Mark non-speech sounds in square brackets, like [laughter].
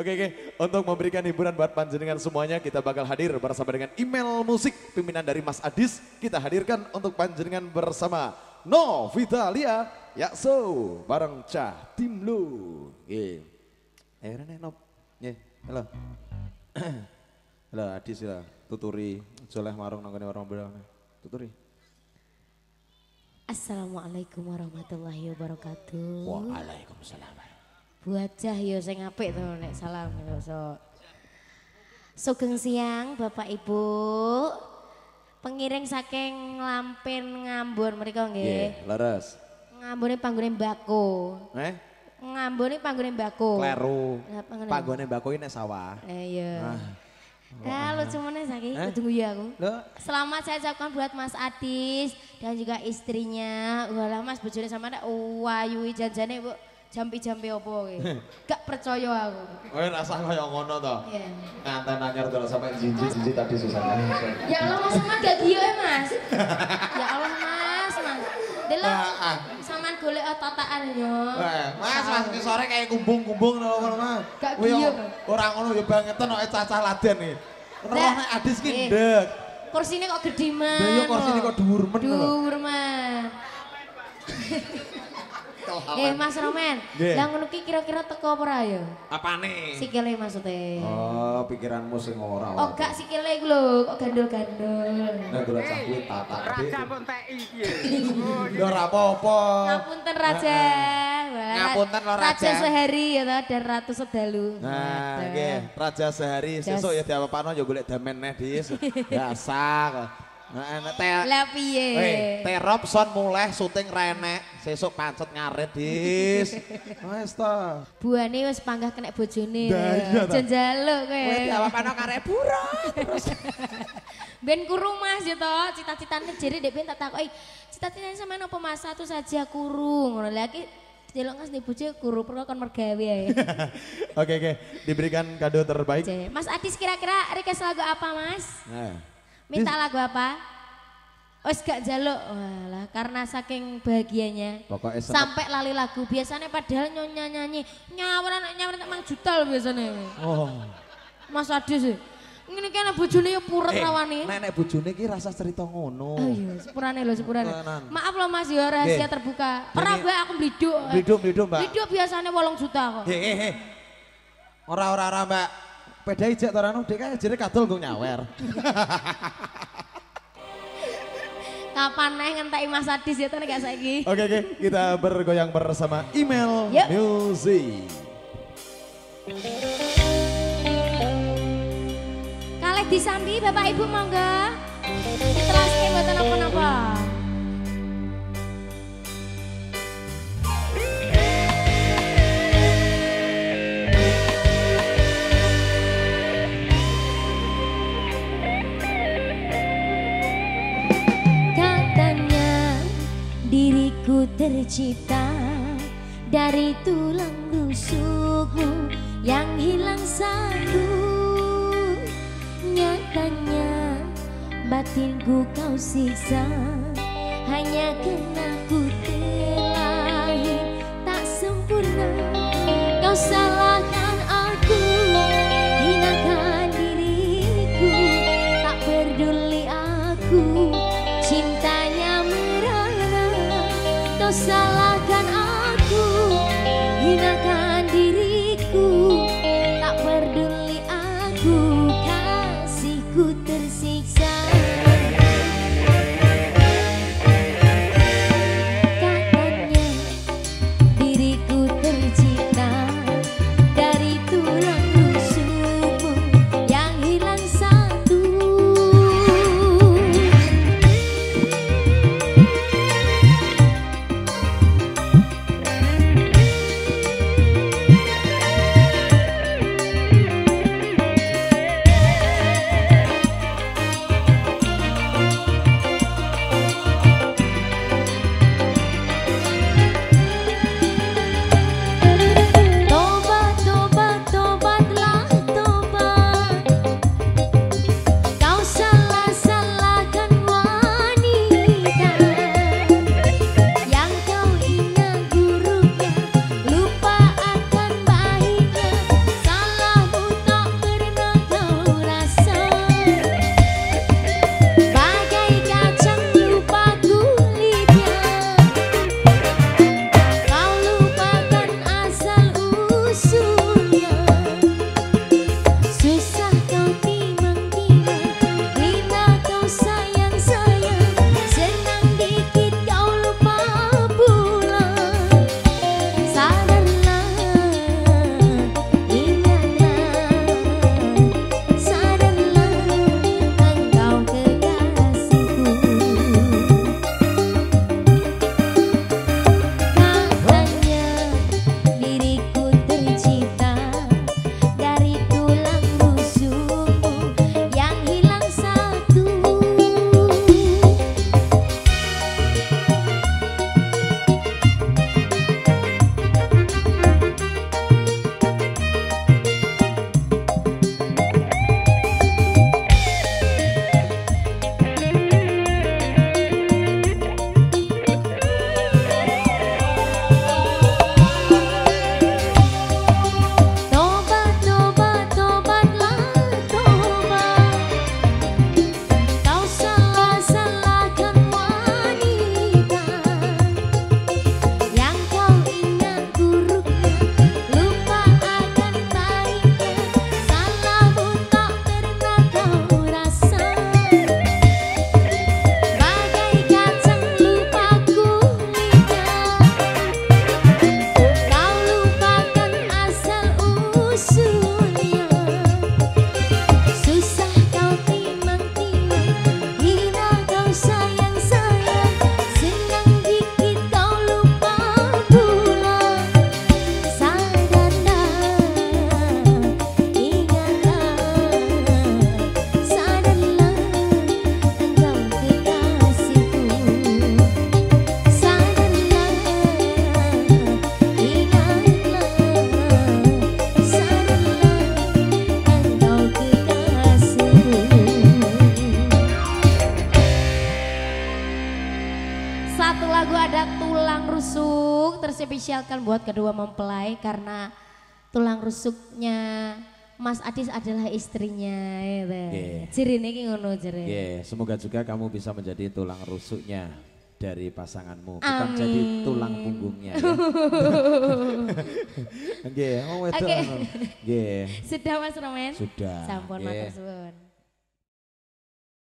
Oke oke, untuk memberikan hiburan buat panjenengan semuanya kita bakal hadir bersama dengan email musik pimpinan dari Mas Adis. Kita hadirkan untuk panjenengan bersama No Vitalia Yakso bareng Cah Timlu. Nggih. Eh rene nop. Nggih, halo. [clears throat] Halo Adis ya, tuturi joleh marung nang kene orang belang. Tuturi. Assalamualaikum warahmatullahi wabarakatuh. Waalaikumsalam. Buat cah yo sing apik to nek salam so. Sugeng siang Bapak Ibu. Pengiring saking Lampin Ngambon mereka nggih. Nggih, leres. Ngambone panggone Mbako. Eh, Ngambone panggone Mbako. kleru. Panggone. Mbako ini nek sawah. Eh iya. Ah. Ah, lucu mana saiki? Eh? Tunggu ya aku. Loh, Selamat saya ucapkan buat Mas Adis dan juga istrinya. Walah Mas bojone sama ada wayui janjane Bu. Jampi-jampi opo iki? [laughs] Gak percaya aku. kowe rasa kaya ngono to. Iya. Nganten anyar terus sampai jinji-jinji tadi susah. Ya Allah Mas sama gak giyo ya Mas. [laughs] ya Allah Mas, Mas. Delok Ah, ah. sampean golek tatakan yo. Eh, Mas, mas iki sore kayak kumbung-kumbung ngono Mas. Gak giyo. yo- Ora ngono ya bangetan kok cacah laden iki. Roh Nek. nek adis ki Eh. ndek. Kursine kok gede man. Lah yo kursine kok dhuwur men. Dhuwur man. [laughs] Eh Mas Nggih. lah ngono ki kira-kira teko apa ora ya? Apane? Sikile maksudnya. Oh, pikiranmu sing ora. Oh gak sikile iku lho, kok gandul-gandul. Nek golek cah kuwi tatak. Raja pun teki iki. [laughs] Lho ora apa-apa. Ngapunten Raja. Ngapunten lho, Raja. Raja sehari ya toh, dan ratu sedalu. Nah, nggih, raja sehari sesuk ya diapa-apano ya golek damen neh dis. [laughs] Biasa kok. Nah, nek te Lah piye? Terop son mulai syuting renek, sesuk pancet ngaret dis. [laughs] Wes to. Buane wis panggah kena bojone. Iya. Jenjaluk kowe. Kowe diapa-apano karek buruh. [laughs] Ben kuru Mas ya toh, cita-citane jere dek ben tak takoki, cita-citane sampean apa Mas? Satu saja kuru. Ngono lha iki delok ngas nih bojo kuru perlu kon mergawe ae. [laughs] Oke oke, diberikan kado terbaik. Mas Adis kira-kira request lagu apa Mas? Nah. Minta lagu apa? Wes gak jaluk, walah karena saking bahagianya. Pokoknya. Sampai lali lagu, biasanya padahal nyonya nyanyi nyawur anak nyawur emang juta loh biasanya. Oh. Mas Adis sih, ini kan bojone ya purut Eh, rawane. Nenek bojone ki rasa cerita ngono. Oh iya, sepurane loh sepurane. Maaf loh Mas ya rahasia Nggih. terbuka. Pernah mbak aku bliduk. Bliduk, bliduk, Mbak. Bliduk biasanya wolong juta kok. Heh heh heh. Ora ora ora, Mbak. Beda ijek to rano dek kae jere kadol nggo nyawer. Kapan nih ngenteki Mas Adis ya gak saiki. Oke oke, kita bergoyang bersama email Yuk. music. Kalih disambi Bapak Ibu monggo. Diteraske mboten apa-apa. Diriku tercipta dari tulang rusukmu yang hilang satu. Nyatanya batinku kau siksa Hanya karena Kau salahkan aku Hinakan diriku satu lagu ada tulang rusuk terspesialkan buat kedua mempelai karena tulang rusuknya Mas Adis adalah istrinya gitu. Yeah. Jere niki ngono jere. Yeah, semoga juga kamu bisa menjadi tulang rusuknya dari pasanganmu, bukan Amin. jadi tulang punggungnya ya. [laughs] Nggih, oh wedok. Oke. Nggih. Sudah Mas Romen? Sudah. Sampun matur suwun.